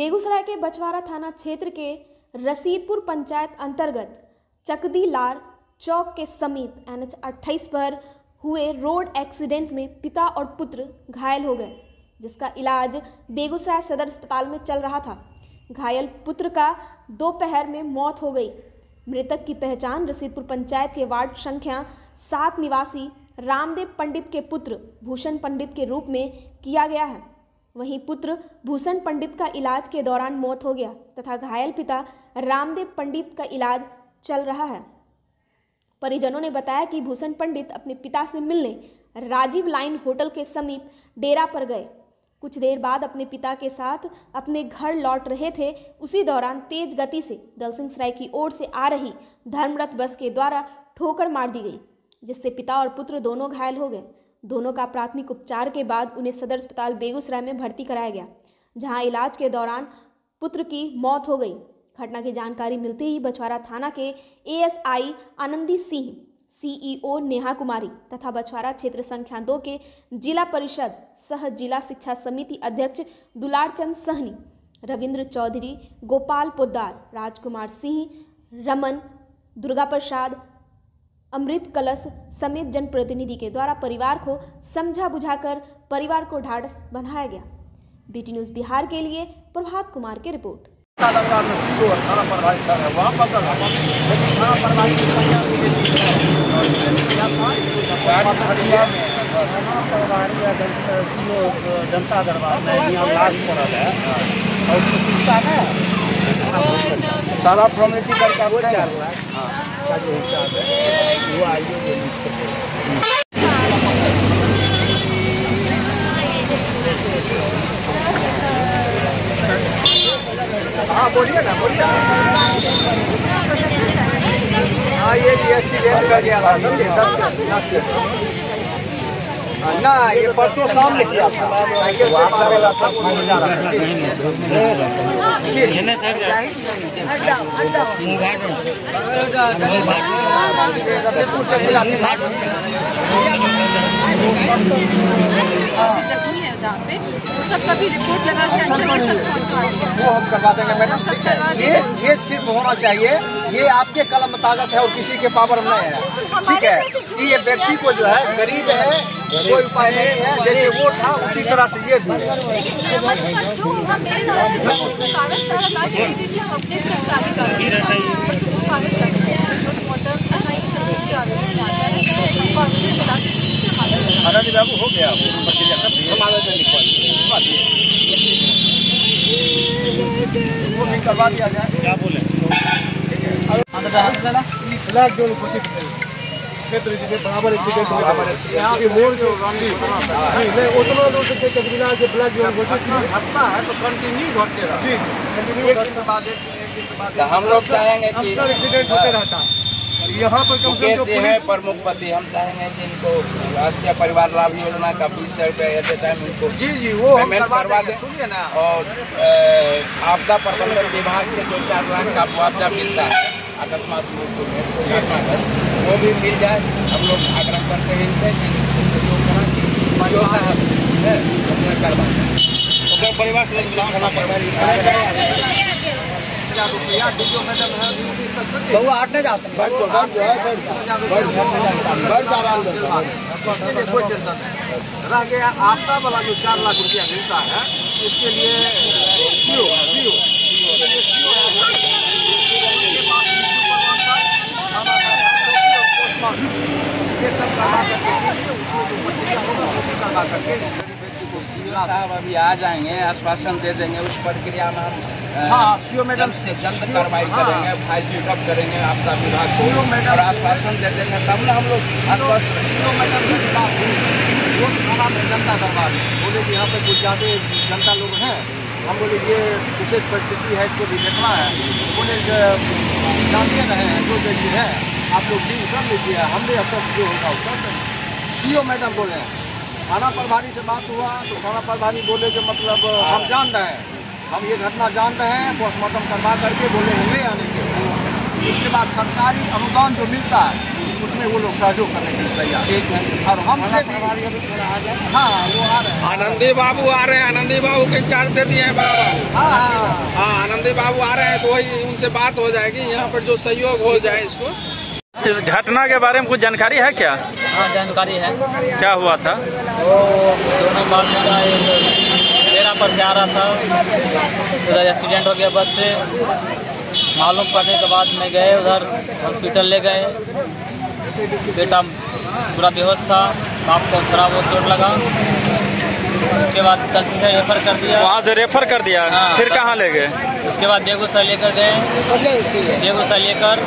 बेगूसराय के बछवाड़ा थाना क्षेत्र के रसीदपुर पंचायत अंतर्गत चकदी लार चौक के समीप एन एच अट्ठाईस पर हुए रोड एक्सीडेंट में पिता और पुत्र घायल हो गए, जिसका इलाज बेगूसराय सदर अस्पताल में चल रहा था। घायल पुत्र का दोपहर में मौत हो गई। मृतक की पहचान रसीदपुर पंचायत के वार्ड संख्या सात निवासी रामदेव पंडित के पुत्र भूषण पंडित के रूप में किया गया है। वहीं पुत्र भूषण पंडित का इलाज के दौरान मौत हो गया तथा घायल पिता रामदेव पंडित का इलाज चल रहा है। परिजनों ने बताया कि भूषण पंडित अपने पिता से मिलने राजीव लाइन होटल के समीप डेरा पर गए। कुछ देर बाद अपने पिता के साथ अपने घर लौट रहे थे। उसी दौरान तेज गति से दलसिंह सराय की ओर से आ रही धर्मरथ बस के द्वारा ठोकर मार दी गई, जिससे पिता और पुत्र दोनों घायल हो गए। दोनों का प्राथमिक उपचार के बाद उन्हें सदर अस्पताल बेगूसराय में भर्ती कराया गया, जहाँ इलाज के दौरान पुत्र की मौत हो गई। घटना की जानकारी मिलते ही बछवाड़ा थाना के एएसआई आनंदी सिंह, सीईओ नेहा कुमारी तथा बछवारा क्षेत्र संख्या दो के जिला परिषद सह जिला शिक्षा समिति अध्यक्ष दुलार चंद सहनी, रविंद्र चौधरी, गोपाल पोद्दार, राजकुमार सिंह, रमन दुर्गा प्रसाद अमृत कलश समेत जनप्रतिनिधि के द्वारा परिवार को समझा बुझाकर परिवार को ढाढ़स बंधाया गया। बीटी न्यूज़ बिहार के लिए प्रभात कुमार की रिपोर्ट। है है जनता दरबार में यहाँ लाश पड़ल है और सारा फॉर्मेलिटी करके वो चार लाख। का जो हिसाब है, वो आइए वो लिख सके हाँ बोलिए ना, बोलिए। हाँ ये जी अच्छी रेट कर गया था, समझे? दस दस ना ये परसों शाम में किया था साइकिल से जा रहा है जहाँ पे वो सब सभी रिपोर्ट लगा के अंचल में सब पहुँचवा दिया वो हम करवा देंगे मैडम। ठीक है ये ये सिर्फ़ होना चाहिए। ये आपके कलम ताकत है और किसी के पावर में है। ठीक है? कि ये व्यक्ति को जो है गरीब है कोई उपाय नहीं है। जैसे वो था उसी तरह से ये भी है। जो होगा मेरे से कागज़ के दे दीजिए हम अपने कागज़ कागज़ सब है आनंद बाबू हो गया वो हम भी करवा दिया जाए क्या बोले? घोषित क्षेत्र बराबर जो उतना दूर से घोषित घटना है तो कंटिन्यू घटते रहा तो लोग चाहेंगे कि एक्सीडेंट होते रहता। है और यहाँ पर कम से कम हैं प्रमुख पति हम चाहेंगे कि इनको राष्ट्रीय परिवार लाभ योजना का बीस सौ रुपये एट ए टाइम इनको जी जी वो हम पेमेंट करवा दें। सुनिए ना। और आपदा प्रबंधन विभाग से जो चार लाख का मुआवजा मिलता है अकस्मात मृत्यु में दुर्घटनाग्रस्त वो भी मिल जाए। हम लोग आग्रह करते हैं इनसे है दें। परिवार से थाना क्या रुपया डीओ मैडम है बहुआ हटने जाते हैं बैठ है बैठ कोई टेंशन नहीं रह गया आपदा वाला जो चार लाख रुपया मिलता है उसके लिए ये सब करके उसमें जो होगा वो करके साहब अभी आ जाएँगे आश्वासन दे देंगे उस प्रक्रिया में हम हाँ, हाँ, सीओ मैडम से जल्द कार्रवाई हाँ। करेंगे फ़ाइल पिकअप करेंगे आपदा विभाग को मैडम- आश्वासन दे देंगे तब ना हम लोग आश्वासन तीनों मैडम से जनता दरबार है। बोले कि यहाँ पे कुछ ज़्यादा जनता लोग हैं। हम बोले ये विशेष परिस्थिति है इसको भी देखना है। बोले जानते रहे हैं जो व्यक्ति है आप लोग डील कर लीजिए। हम भी अब तक जो होगा उसका सीओ मैडम बोले थाना प्रभारी से बात हुआ तो थाना प्रभारी बोले कि मतलब हम जान रहे हैं। हम ये घटना जान रहे हैं पोस्टमार्टम करवा करके बोले हम ले आने के उसके बाद सरकारी अनुदान जो मिलता है उसमें वो लोग सहयोग करने के लिए तैयार ठीक है। और हमसे भी हाँ वो आ रहे हैं। आनंदी बाबू आ रहे हैं आनंदी बाबू के चार्ज दे दिए हैं बराबर हाँ हाँ। हाँ आनंदी बाबू आ रहे हैं तो वही उनसे बात हो जाएगी यहाँ पर जो सहयोग हो जाए इसको। इस घटना के बारे में कुछ जानकारी है क्या? हाँ जानकारी है। क्या हुआ था? वो दोनों मामले का एक डेरा पर से आ रहा था। उधर एक्सीडेंट हो गया बस से। मालूम पड़ने के बाद में गए उधर हॉस्पिटल ले गए। बेटा पूरा बेहोश था। बाप को थोड़ा बहुत चोट लगा। उसके बाद तहसील से रेफर कर दिया। वहाँ से रेफर कर दिया। हाँ। फिर कहाँ ले गए? उसके बाद बेगूसराय लेकर गए। बेगूसराय लेकर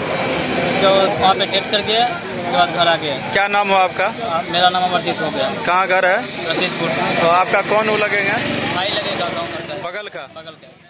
उसके बाद वहाँ पे डेट कर गया उसके बाद घर आ गया क्या नाम हो आपका? मेरा नाम अमरजीत हो गया। कहाँ घर है? रसीदपुर तो आपका कौन वो लगेगा? भाई लगेगा बगल का। बगल के।